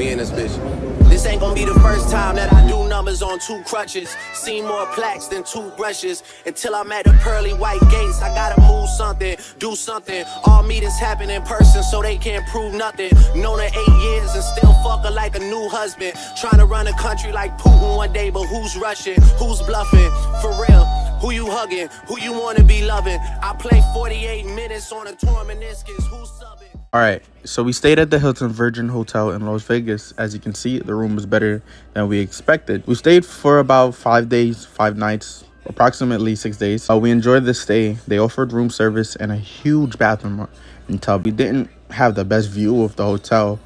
We in this bitch. This ain't gonna be the first time that I do numbers on two crutches. Seen more plaques than two brushes. Until I'm at the pearly white gates, I gotta move something, do something. All meetings happen in person, so they can't prove nothing. Known her eight years and still fuck her like a new husband. Trying to run a country like Putin one day, but who's rushing? Who's bluffing? For real. Who you hugging? Who you wanna be loving? I play 48 minutes on a torn meniscus. Who's subbing? All right, so we stayed at the Hilton Virgin Hotel in Las Vegas. As you can see, the room was better than we expected. We stayed for about five days, five nights, approximately six days. Uh, we enjoyed the stay. They offered room service and a huge bathroom and tub. We didn't have the best view of the hotel,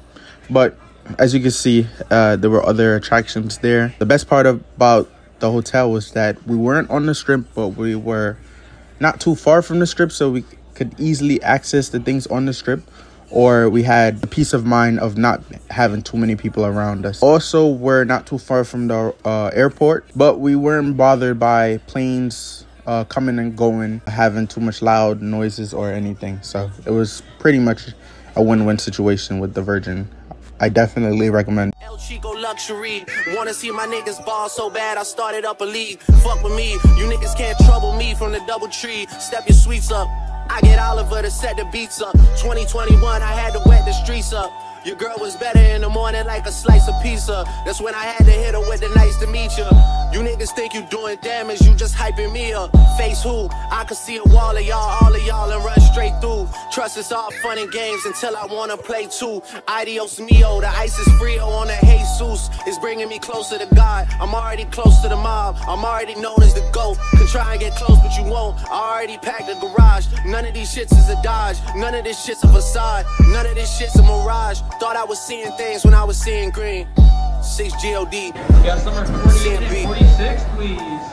but as you can see, uh, there were other attractions there. The best part about the hotel was that we weren't on the strip, but we were not too far from the strip, so we could easily access the things on the strip or we had the peace of mind of not having too many people around us. Also, we're not too far from the uh, airport, but we weren't bothered by planes uh, coming and going, having too much loud noises or anything. So it was pretty much a win-win situation with the Virgin. I definitely recommend. El Chico luxury. Wanna see my niggas ball so bad, I started up a league. Fuck with me, you niggas can't trouble me from the double tree. Step your sweets up. I get Oliver to set the beats up. 2021, I had to wet the streets up. Your girl was better in the morning like a slice of pizza. That's when I had to hit her with the nice to meet you. You niggas think you doing damage, you just hyping me up. Face who? I could see a wall of y'all, all of y'all, and run straight through. Trust it's all fun and games until I wanna play too. Adios mio, the ice is frio on the Jesus. It's bringing me closer to God. I'm already close to the mob. I'm already known as the GOAT. Can try and get close, but you won't. I already packed the garage. None of these shits is a dodge. None of this shit's a facade. None of this shit's a mirage. Thought I was seeing things when I was seeing green. 6 GOD. Yeah, summer 48 and 46, please.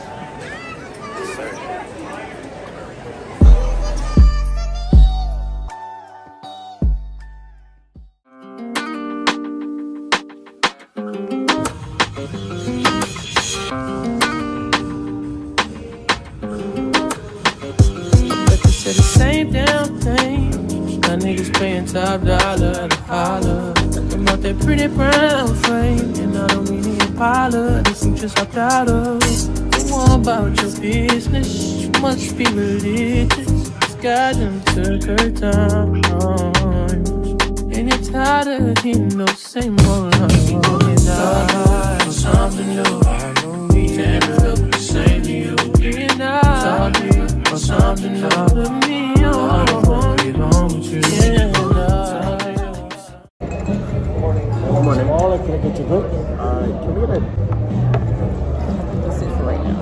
Top dollar to holler. I'm out that pretty brown frame. And I don't mean the Impala. This you just hopped out of. Go on about your business. You must be religious. God done took her time. And you're tired of hearing those same old lines. And I know something new. Can't feel the same to you. And I or something new is for right now.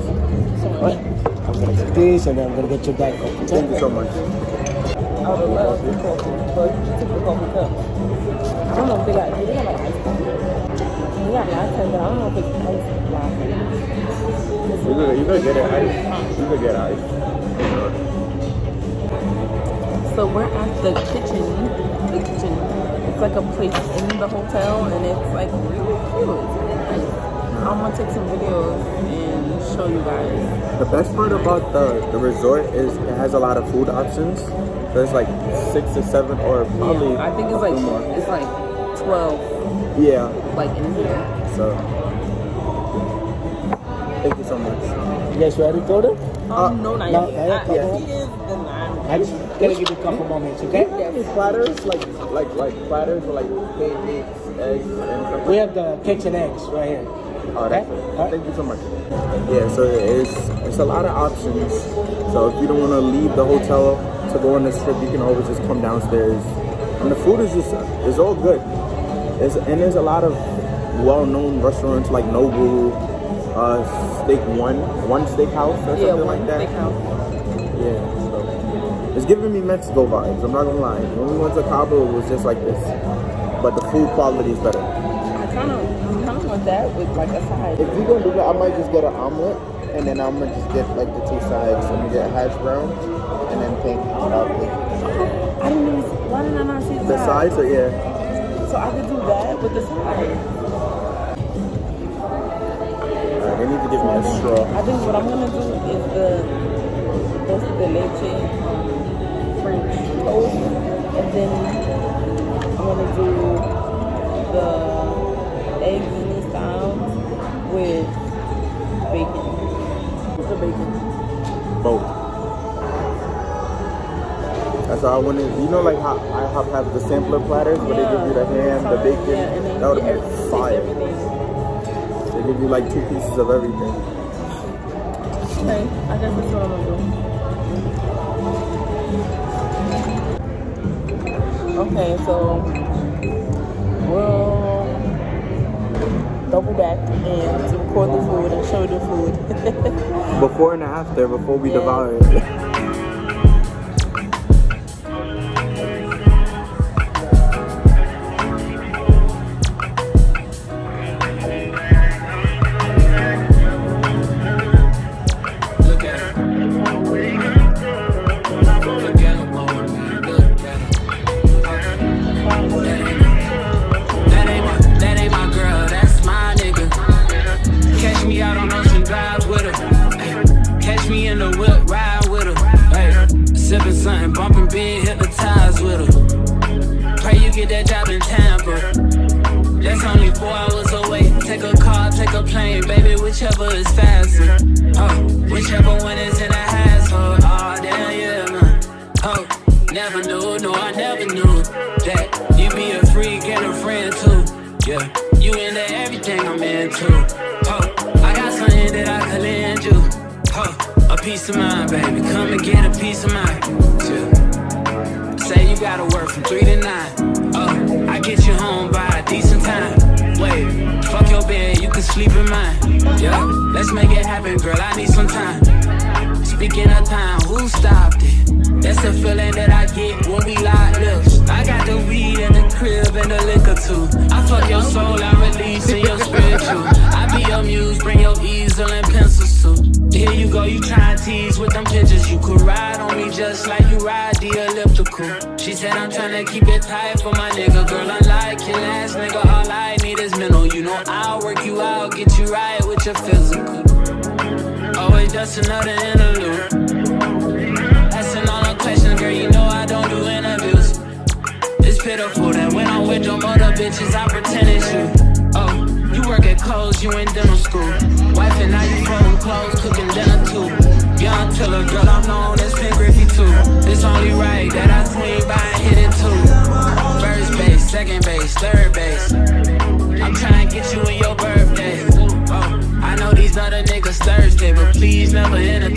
What? I'm gonna get this uh, and then I'm gonna get your back. Okay? Thank you so much. I would love to coffee, but typical coffee cup. I don't know if they got, do they got like ice coffee? They got latte, but I don't know if it's ice latte. You could, you could get it ice. You could get ice. So we're at the kitchen. The kitchen. It's like a place in the hotel, and it's like really cute. I'm gonna take some videos and show you guys. The best part about the, the resort is it has a lot of food options. There's like six or seven or probably Yeah, I think it's like more. it's like 12 Yeah. like in here. So thank you so much. You guys ready to go there? Um, no, not no, yet. yeah. I- He is the nine. I just gotta give you a couple moments, okay? Platters like like like platters with like pancakes, eggs, and stuff. We have the cakes and eggs right here. Oh, that's Okay. it. Alright. Thank you so much. Yeah, so it's it's a lot of options. So if you don't want to leave the hotel to go on this trip, you can always just come downstairs. And the food is just it's all good. It's, and there's a lot of well-known restaurants like Nobu, uh, Steak One, One Steakhouse or something Yeah, like that. steakhouse. Yeah, so it's giving me Mexico vibes. I'm not gonna lie. When we went to Cabo, it was just like this, but the food quality is better. I kind of, I kind of want that with like a side. If we gonna do that, I might just get an omelet, and then I'm gonna just get like the two sides. I'm gonna get hash brown, and then pink broccoli. I didn't even. Why did I not see the, The sides are yeah. So I could do that with the side. Alright, they need to give me a straw. I think what I'm gonna do is the de leche That's all I wanted. You know, like how IHOP have the sampler platters where they give you the ham, the bacon. Yeah, and then that would you have get been fire. They give you like two pieces of everything. Okay, I guess that's what I'm gonna do. Okay, so we'll double back and to record the food and show the food. Before and after, before we Yeah. devour it. Plane, baby, whichever is faster. Oh, whichever one is in a hassle. Oh, damn, yeah, man. Oh, never knew, no, I never knew that you be a freak and a friend too. Yeah, you into everything I'm into. Oh, I got something that I could lend you. Oh, a piece of mind, baby. Come and get a piece of mind. Yeah. Say you gotta work from three to nine. Oh, I get you home by a decent time. Wait, fuck your bed, you can sleep in mine. Yeah, let's make it happen, girl. I need some time. Speaking of time, who stopped it? That's the feeling that I get when we lock lips. I got the weed in the crib and the liquor too. I fuck your soul, I release in your spiritual. I be your muse, bring your easel and pencils too. Here you go, you try tease with them pictures. You could ride on me just like you ride the elliptical. She said I'm trying to keep it tight for my nigga. Girl, I like your last nigga, all I mental. You know I'll work you out, get you right with your physical. Wait, that's another interlude. Asking all the questions, girl, you know I don't do interviews. It's pitiful that when I'm with them other bitches, I pretend it's you. Oh, you work at Kohl's, you in dental school. Wife and now you folding clothes, cooking dinner too. Young Tiller, girl, I'm known you in